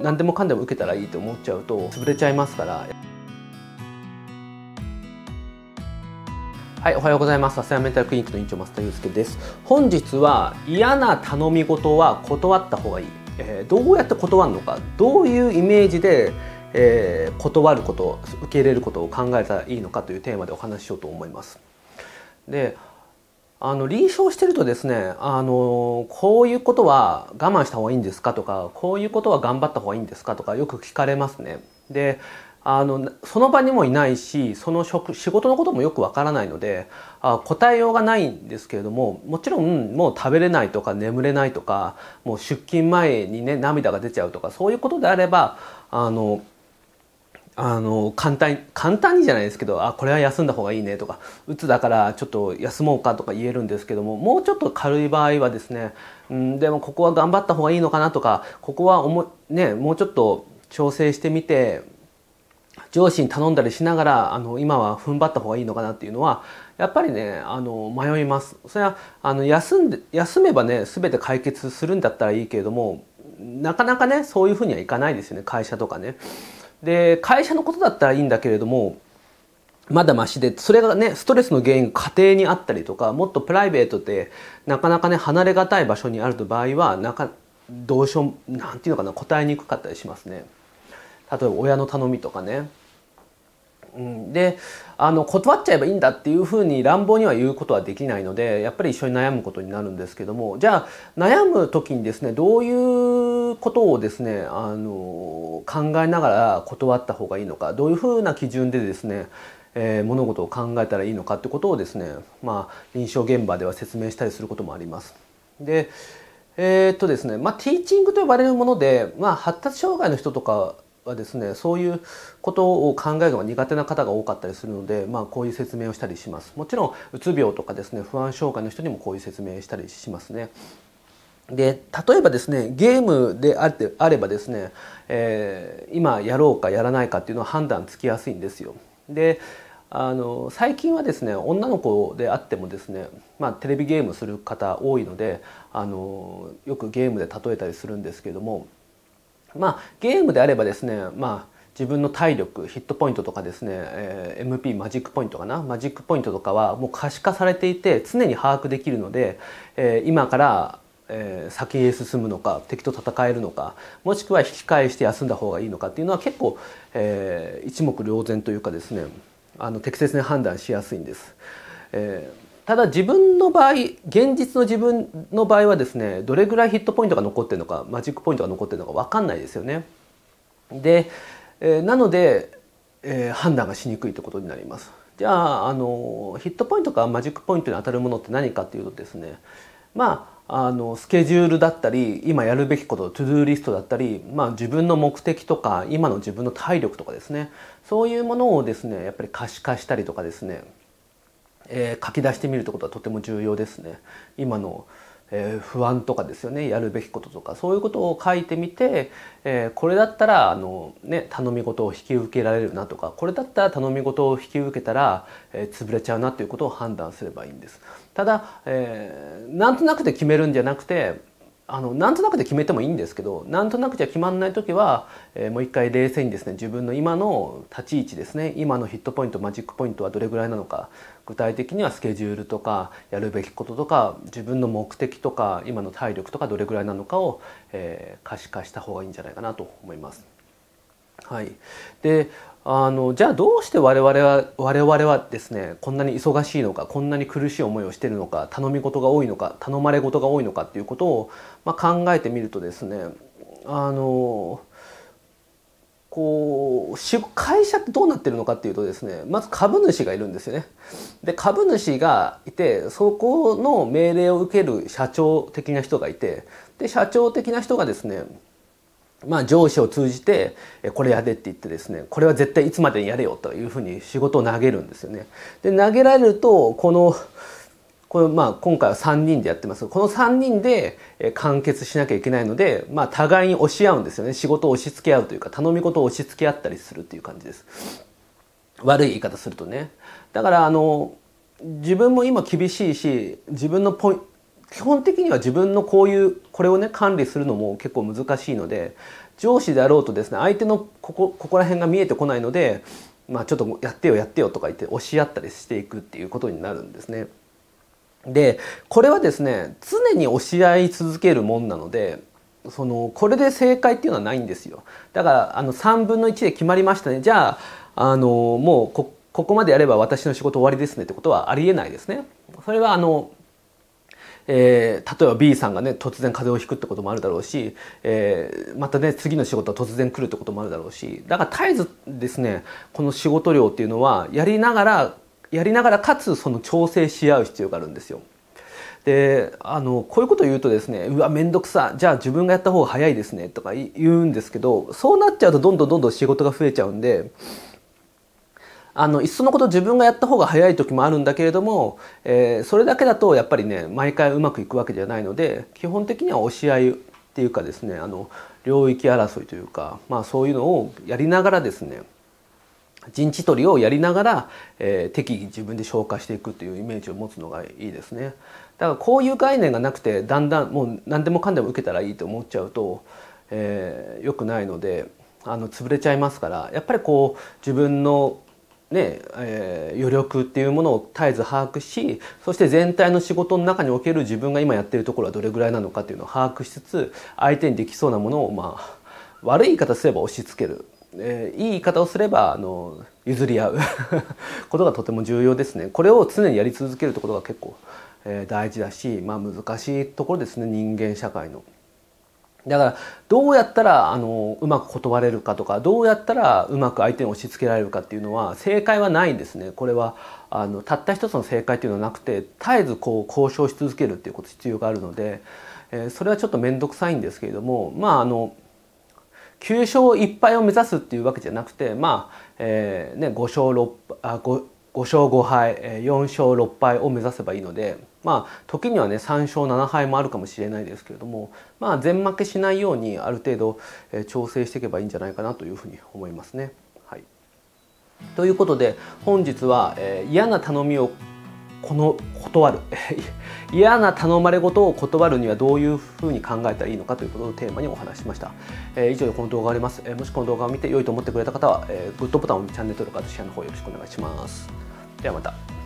何でもかんでも受けたらいいと思っちゃうと潰れちゃいますからはい、おはようございます。サスヤメンタルクリニックの院長増田祐介です。本日は嫌な頼み事は断った方がいい。えー、どうやって断るのか、どういうイメージで、えー、断ること、受け入れることを考えたらいいのかというテーマでお話ししようと思います。で、あの臨床してるとですねあのこういうことは我慢した方がいいんですかとかこういうことは頑張った方がいいんですかとかよく聞かれますね。であのその場にもいないしその職仕事のこともよくわからないのであ答えようがないんですけれどももちろんもう食べれないとか眠れないとかもう出勤前にね涙が出ちゃうとかそういうことであればあのあの簡単に簡単にじゃないですけどあこれは休んだ方がいいねとかうつだからちょっと休もうかとか言えるんですけどももうちょっと軽い場合はですね、うん、でもここは頑張った方がいいのかなとかここはも,、ね、もうちょっと調整してみて上司に頼んだりしながらあの今は踏ん張った方がいいのかなっていうのはやっぱりねあの迷いますそれはあの休んで休めばね全て解決するんだったらいいけれどもなかなかねそういうふうにはいかないですよね会社とかね。で会社のことだったらいいんだけれどもまだましでそれがねストレスの原因家庭にあったりとかもっとプライベートでなかなかね離れがたい場所にある場合はなかどうしようなんていうのかな答えにくかったりしますね。例えば親の頼みとかねうん、であの断っちゃえばいいんだっていうふうに乱暴には言うことはできないのでやっぱり一緒に悩むことになるんですけどもじゃあ悩む時にですねどういうことをですねあの考えながら断った方がいいのかどういうふうな基準でですねえー、物事を考えたらいいのかってことをですね、まあ、臨床現場では説明したりすることもあります。でえー、っとですね、まあ、ティーチングと呼ばれるもので、まあ、発達障害の人とかはですねそういうことを考えるのが苦手な方が多かったりするので、まあ、こういう説明をしたりしますもちろんうつ病とかですね不安障害の人にもこういう説明したりしますねで例えばですねゲームであってあればですね、えー、今やろうかやらないかっていうのは判断つきやすいんですよ。であの最近はですね女の子であってもですね、まあ、テレビゲームする方多いのであのよくゲームで例えたりするんですけどもまあゲームであればですねまあ自分の体力ヒットポイントとかですね、えー、MP マジックポイントかなマジックポイントとかはもう可視化されていて常に把握できるので、えー、今からえー、先へ進むのか敵と戦えるのかもしくは引き返して休んだ方がいいのかっていうのは結構、えー、一目瞭然というかですねあの適切に判断しやすいんです。えーただ自分の場合現実の自分の場合はですねどれぐらいヒットポイントが残ってるのかマジックポイントが残ってるのか分かんないですよね。で、えー、なので、えー、判断がしにくいということになります。じゃああのヒットポイントかマジックポイントに当たるものって何かっていうとですねまああのスケジュールだったり今やるべきこと to do リストだったり、まあ、自分の目的とか今の自分の体力とかですねそういうものをですねやっぱり可視化したりとかですねえー、書き出してみるってことはとても重要ですね。今のえー、不安とかですよねやるべきこととかそういうことを書いてみて、えー、これだったらあの、ね、頼み事を引き受けられるなとかこれだったら頼み事を引き受けたら、えー、潰れちゃうなということを判断すればいいんです。ただ、えー、なんとなくで決めるんじゃなくてあのなんとなくで決めてもいいんですけどなんとなくじゃ決まんない時は、えー、もう一回冷静にですね自分の今の立ち位置ですね今のヒットポイントマジックポイントはどれぐらいなのか具体的にはスケジュールとかやるべきこととか自分の目的とか今の体力とかどれぐらいなのかを、えー、可視化した方がいいんじゃないかなと思います。はい、であのじゃあどうして我々は我々はですねこんなに忙しいのかこんなに苦しい思いをしてるのか頼み事が多いのか頼まれ事が多いのかっていうことを、まあ、考えてみるとですねあのこう会社ってどうなってるのかっていうとですねまず株主がいるんですよね。で株主がいてそこの命令を受ける社長的な人がいてで社長的な人がですねまあ、上司を通じてこれやでって言ってですねこれは絶対いつまでにやれよというふうに仕事を投げるんですよね。で投げられるとこのこれまあ今回は3人でやってます。この3人で完結しなきゃいけないので、まあ、互いに押し合うんですよね。仕事を押し付け合うというか頼み事を押し付け合ったりするという感じです。悪い言い方するとね。だからあの自分も今厳しいし自分のポイ基本的には自分のこういうこれをね管理するのも結構難しいので上司であろうとですね相手のここここら辺が見えてこないので、まあ、ちょっとやってよやってよとか言って押し合ったりしていくっていうことになるんですね。でこれはですね常に押し合い続けるもんなのでそのこれで正解っていうのはないんですよ。だからあの3分の1で決まりましたね。じゃああのもうこここまでやれば私の仕事終わりですねってことはありえないですね。それはあのえー、例えば B さんがね突然風邪をひくってこともあるだろうし、えー、またね次の仕事は突然来るってこともあるだろうし。だから絶えずですねこの仕事量っていうのはやりながらやりながらかつその調整し合う必要があるんですよ。であのこういうことを言うとですねうわ面倒くさじゃあ自分がやった方が早いですねとか言うんですけどそうなっちゃうとどんどんどんどん仕事が増えちゃうんであのいっそのこと自分がやった方が早い時もあるんだけれども、えー、それだけだとやっぱりね毎回うまくいくわけじゃないので基本的には押し合いっていうかですねあの領域争いというか、まあ、そういうのをやりながらですね陣地取りをやりながら、えー、適宜自分で消化していくというイメージを持つのがいいですね。だからこういう概念がなくてだんだんもう何でもかんでも受けたらいいと思っちゃうと、えー、よくないのであの潰れちゃいますからやっぱりこう自分のねえー、余力っていうものを絶えず把握しそして全体の仕事の中における自分が今やってるところはどれぐらいなのかっていうのを把握しつつ相手にできそうなものをまあ悪い言い方すれば押し付けるえー、いい言い方をすればあの譲り合う ことがとても重要ですね。これを常にやり続けるとことが結構、えー、大事だし、まあ、難しいところですね人間社会の。だからどうやったらあのうまく断れるかとかどうやったらうまく相手に押し付けられるかっていうのは正解はないんですねこれはあのたった一つの正解っていうのはなくて絶えずこう交渉し続けるっていうこと必要があるので、えー、それはちょっと面倒くさいんですけれどもまああの9勝1敗を目指すっていうわけじゃなくてまあ、えーね、5勝 6, あ 5, 5勝5敗4勝6敗を目指せばいいのでまあ時にはね3勝7敗もあるかもしれないですけれどもまあ全負けしないようにある程度、えー、調整していけばいいんじゃないかなというふうに思いますね。はい、ということで本日は、えー、嫌な頼みをこの断る。嫌な頼まれ事を断るにはどういうふうに考えたらいいのかということをテーマにお話ししました、えー、以上でこの動画があります、えー、もしこの動画を見て良いと思ってくれた方は、えー、グッドボタンをチャンネル登録とシェアの方よろしくお願いします。ではまた。